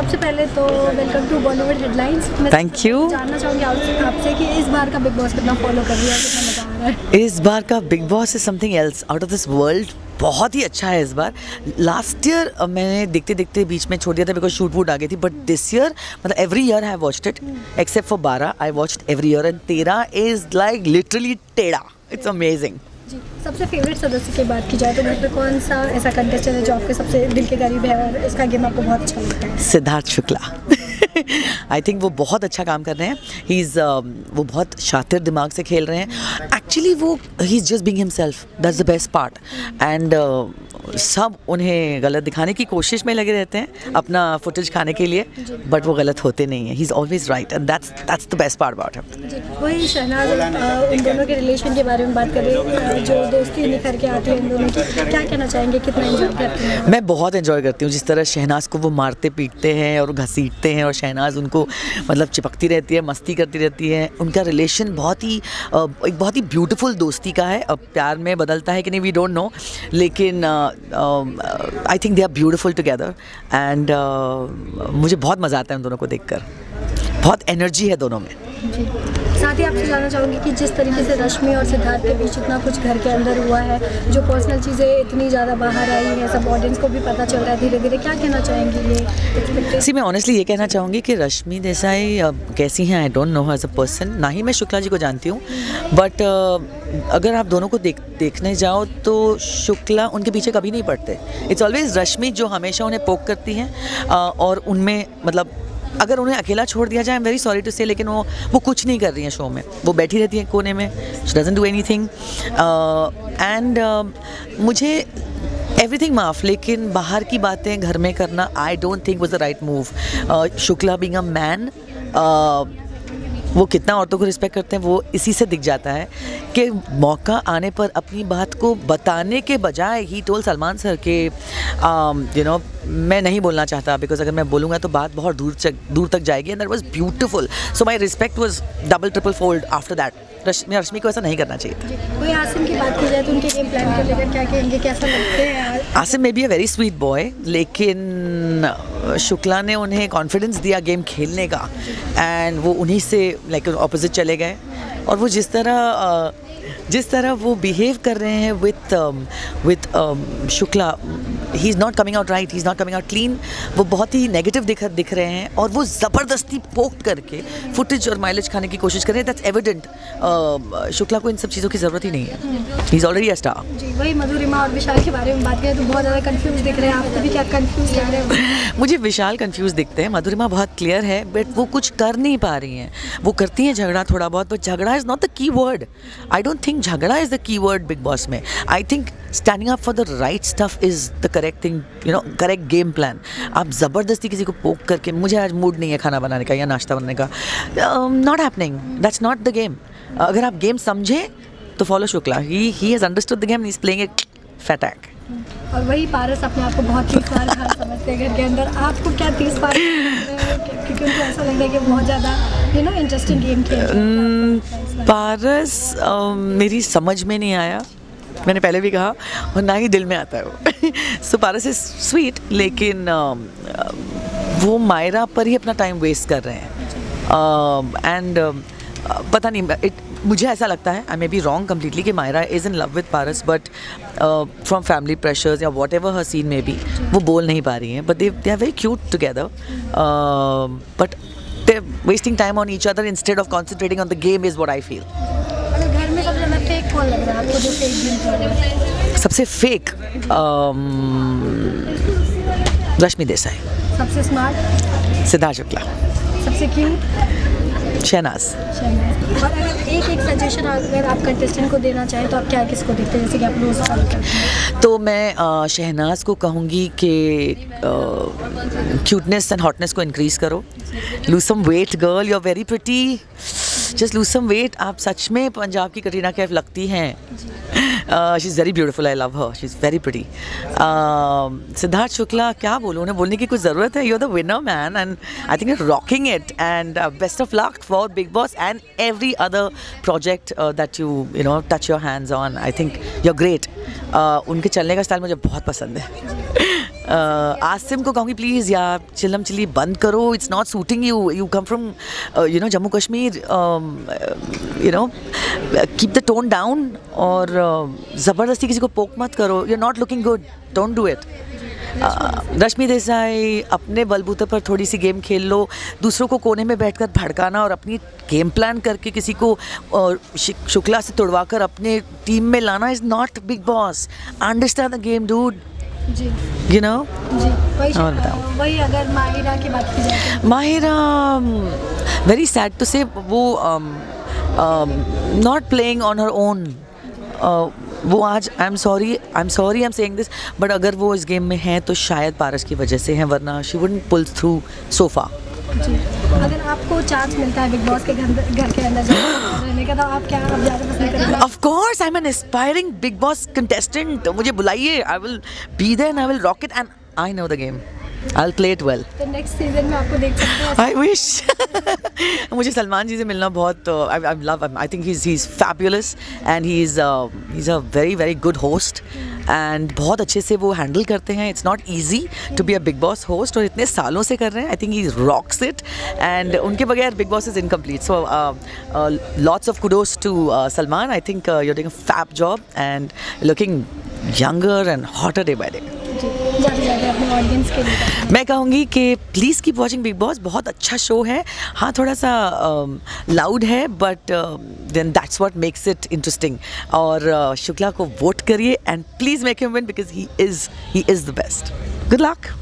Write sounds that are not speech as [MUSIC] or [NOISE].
सबसे पहले तो welcome to Bollywood headlines Thank you. जानना चाहूँगी आपसे आपसे कि इस बार का बिग बॉस कितना फॉलो कर रही है कितना मज़ा आ रहा है? इस बार का Bigg Boss is something else out of this world बहुत ही अच्छा है इस बार. लास्ट ईयर मैंने देखते देखते बीच में छोड़ दिया था बिकॉज़ शूट वूट आ गई थी बट दिस ईयर मतलब every year I watched it except for बारह I watched every year and तेरह इज़ लाइक लिटरली टेढ़ा इट्स अमेजिंग जी सबसे फेवरेट सदस्य की बात की जाए तो घर पे कौन सा ऐसा कंटेस्टेंट है जो आपके सबसे दिल के करीब है और इसका गेम आपको बहुत अच्छा लगता है? सिद्धार्थ शुक्ला। [LAUGHS] आई थिंक वो बहुत अच्छा काम कर रहे हैं। ही इज़ uh, वो बहुत शातिर दिमाग से खेल रहे हैं। एक्चुअली वो he is just being himself that's the best part and सब उन्हें गलत दिखाने की कोशिश में लगे रहते हैं अपना फुटेज खाने के लिए बट वो गलत होते नहीं है. He is always right and that's that's the best part about him वही शहनाज उन दोनों के रिलेशन के बारे में बात करें जो दोस्ती निखर के आती है इन दोनों की क्या कहना चाहेंगे? कितना एंजॉय करते हैं? मैं बहुत एंजॉय करती हूँ। जिस तरह शहनाज को वो मारते पीटते हैं और घसीटते हैं और शहनाज उनको मतलब चिपकती रहती है मस्ती करती रहती है उनका रिलेशन बहुत ही एक बहुत ही ब्यूटीफुल दोस्ती का है। अब प्यार में बदलता है कि नहीं वी डोंट नो लेकिन I think they are beautiful together and मुझे बहुत मज़ा आता है उन दोनों को देखकर। बहुत एनर्जी है दोनों में। साथ ही आपसे जानना चाहूँगी कि जिस तरीके से रश्मि और सिद्धार्थ के बीच इतना कुछ घर के अंदर हुआ है जो पर्सनल चीज़ें इतनी ज़्यादा बाहर आई हैं सब ऑडियंस को भी पता चल रहा है धीरे धीरे क्या कहना चाहेंगी ये सी मैं ऑनेस्टली ये कहना चाहूँगी कि रश्मि देसाई अ, कैसी हैं I don't know as a person ना ही मैं शुक्ला जी को जानती हूँ बट अगर आप दोनों को देख देखने जाओ तो शुक्ला उनके पीछे कभी नहीं पड़ते। इट्स ऑलवेज रश्मि जो हमेशा उन्हें पोक करती हैं और उनमें मतलब अगर उन्हें अकेला छोड़ दिया जाए I am very sorry to say लेकिन वो वो कुछ नहीं कर रही हैं शो में। वो बैठी रहती हैं कोने में she doesn't do anything and मुझे एवरीथिंग माफ़, लेकिन बाहर की बातें घर में करना I don't think was the right move Shukla being a man वो कितना औरतों को रिस्पेक्ट करते हैं वो इसी से दिख जाता है कि मौका आने पर अपनी बात को बताने के बजाय ही टोल सलमान सर के यू नो मैं नहीं बोलना चाहता बिकॉज़ अगर मैं बोलूँगा तो बात बहुत दूर तक दूर तक जाएगी and that was beautiful so my respect was double triple fold after that Rashmi Rashmi को ऐसा नहीं करना चाहिए था। जी आसिम की बात की जाए तो उनके गेम प्लान को लेकर क्या कहेंगे कैसा लगते हैं? Asim may be a very sweet boy लेकिन शुक्ला ने उन्हें कॉन्फिडेंस दिया गेम खेलने का। एंड वो उन्हीं से लाइक ऑपोजिट चले गए। और वो जिस तरह जिस तरह वो बिहेव कर रहे हैं with with Shukla he is not coming out right he is not coming out clean वो बहुत ही नेगेटिव दिख दिख रहे हैं और वो ज़बरदस्ती पोक करके फुटेज और माइलेज खाने की कोशिश कर रहे हैं। दैट्स एविडेंट शुक्ला को इन सब चीज़ों की ज़रूरत ही नहीं है। He is already a star जी वही मधुरिमा और विशाल के बारे में बात करें तो बहुत ज़्यादा कन्फ्यूज़ दिख रहे हैं। आपको भी क्या कंफ्यूज लग रहे हैं? [LAUGHS] मुझे विशाल कन्फ्यूज़ दिखते हैं। मधुरिमा बहुत क्लियर है बट वो कुछ कर नहीं पा रही हैं। वो करती हैं झगड़ा थोड़ा बहुत बट झगड़ा is not the key word I don't think झगड़ा is the key word Bigg Boss में। I think standing up for the right stuff is the correct thing you know correct game plan आप ज़बरदस्ती किसी को पोक करके, मुझे आज मूड नहीं है खाना बनाने का या नाश्ता बनाने का। Not happening that's not the game अगर आप गेम समझें तो follow Shukla. He he has understood the game is playing it फैटैक और वही पारस अपने आप को बहुत तीस बार समझते हैं, घर के अंदर। आपको क्या तीस बार क्योंकि उनको ऐसा लग रहा है कि बहुत ज़्यादा यू नो इंटरेस्टिंग गेम खेल पारस अ, मेरी समझ में नहीं आया मैंने पहले भी कहा और ना ही दिल में आता है वो। सो पारस इज़ स्वीट लेकिन अ, अ, वो मायरा पर ही अपना टाइम वेस्ट कर रहे हैं। एंड पता नहीं इट मुझे ऐसा लगता है I may be wrong completely कि Mayra is in love with Paras but from family pressures या वॉट एवर हर सीन में भी वो बोल नहीं पा रही हैं but they they are very cute together but they're wasting time on each other instead of concentrating on the game is what I feel. अगर घर में सबसे फेक फेक रश्मि देसाई। सबसे स्मार्ट सिद्धार्थ शुक्ला। सबसे क्यूट शहनाज। और अगर एक एक सजेशन अगर आप कंटेस्टेंट को देना चाहें तो आप क्या किसको देते हैं? जैसे कि आप रोज़ तो मैं शहनाज को कहूँगी कि क्यूटनेस एंड हॉटनेस को इंक्रीज करो। Lose some weight girl you are very pretty just lose some weight आप सच में पंजाब की कटरीना कैफ लगती हैं। she is very beautiful I love her she is very pretty Siddharth Shukla क्या बोलूँ उन्हें बोलने की कुछ ज़रूरत है you are the winner man and I think you rocking it and best of luck for Bigg Boss and every other project that you you know touch your hands on I think you are great उनके चलने का style मुझे बहुत पसंद है आसिम को कहूँगी please यार चिल्लम चिल्ली बंद करो it's not suiting you you come from you know Jammu Kashmir you know keep the tone down और uh, ज़बरदस्ती किसी को पोक मत करो. You are not looking good don't do it Rashmi Desai अपने बलबूते पर थोड़ी सी गेम खेल लो. दूसरों को कोने में बैठकर भड़काना और अपनी गेम प्लान करके किसी को और शुक्ला से तोड़वा कर अपने टीम में लाना is not Bigg Boss understand the game dude ji. You know जी वही और बताओ। वही अगर माहिरा की बात की जाए तो। Mahira very sad to say वो not playing on her own वो आज I am sorry I am sorry I am saying this but अगर वो इस गेम में हैं तो शायद पारस की वजह से हैं वरना she wouldn't pull through so far अगर आपको चांस मिलता है बिग बॉस के घर के अंदर रहने का तो आप क्या आप ज़्यादा पसंद करेंगे of course I am an aspiring Bigg Boss contestant मुझे बुलाइए। I will be there I will rock it and I know the game will play it well तो नेक्स्ट सीज़न में आपको देख सकते हैं। आई विश [LAUGHS] मुझे सलमान जी से मिलना बहुत I I love I think he is fabulous and he is he is a very very good host and बहुत अच्छे से वो हैंडल करते हैं. It's not easy to be a Bigg Boss host और इतने सालों से कर रहे हैं. I think he rocks it and उनके बगैर Bigg Boss is incomplete so lots of kudos to Salman I think you're doing a fab job and looking younger and hotter day by day. Audience के लिए मैं कहूँगी कि please keep watching Bigg Boss बहुत अच्छा show है। हाँ थोड़ा सा लाउड है but then that's what makes it interesting और शुक्ला को वोट करिए and please make him win because he is he is the best good luck